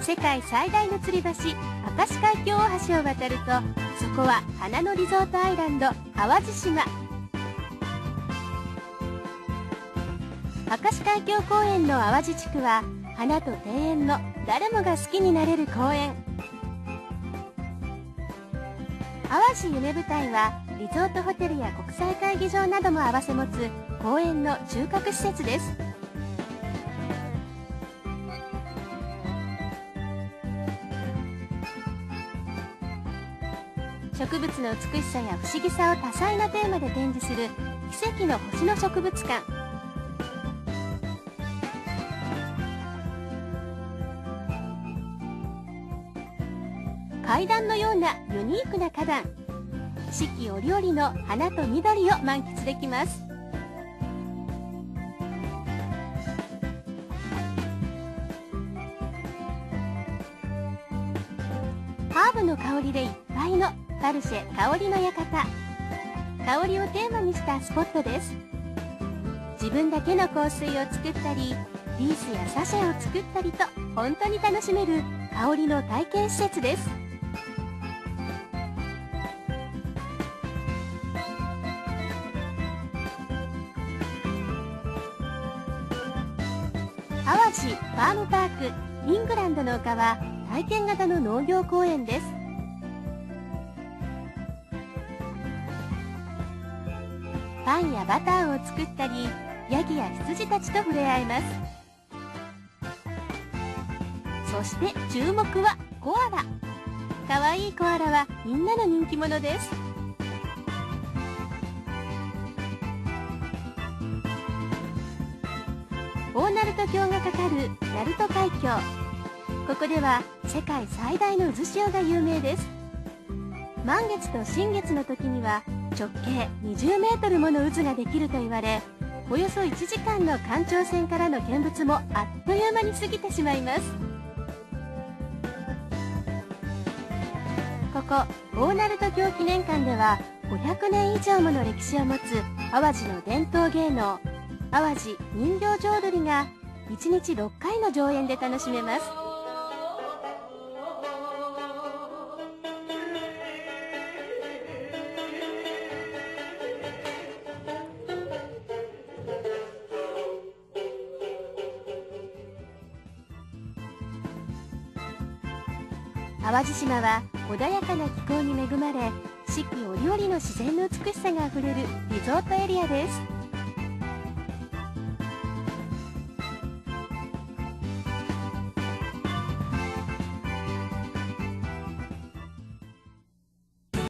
世界最大の吊り橋明石海峡大橋を渡るとそこは花のリゾートアイランド淡路島。明石海峡公園の淡路地区は花と庭園の誰もが好きになれる公園。淡路夢舞台はリゾートホテルや国際会議場なども併せ持つ公園の中核施設です。植物の美しさや不思議さを多彩なテーマで展示する奇跡の星の植物館。階段のようなユニークな花壇。四季折々の花と緑を満喫できます。ハーブの香りでいっぱいのパルシェ香りの館。香りをテーマにしたスポットです。自分だけの香水を作ったりリースやサシェを作ったりと本当に楽しめる香りの体験施設です。淡路ファームパークイングランドの丘は体験型の農業公園です。パンやバターを作ったりヤギや羊たちと触れ合えます。そして注目はコアラ。かわいいコアラはみんなの人気者です。大鳴門橋がかかる鳴門海峡。ここでは世界最大の渦潮が有名です。満月と新月の時には直径20メートルもの渦ができると言われおよそ1時間の環状線からの見物もあっという間に過ぎてしまいます。ここ大鳴門橋記念館では500年以上もの歴史を持つ淡路の伝統芸能淡路人形浄瑠璃が1日6回の上演で楽しめます。淡路島は穏やかな気候に恵まれ四季折々の自然の美しさがあふれるリゾートエリアです。